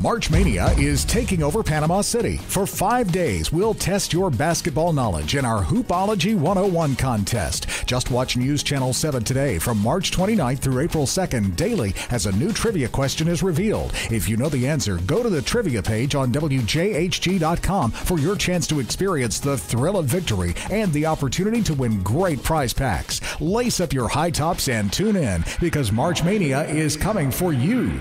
March Mania is taking over Panama City. For five days, we'll test your basketball knowledge in our Hoopology 101 contest. Just watch News Channel 7 today from March 29th through April 2nd daily as a new trivia question is revealed. If you know the answer, go to the trivia page on WJHG.com for your chance to experience the thrill of victory and the opportunity to win great prize packs. Lace up your high tops and tune in because March Mania is coming for you.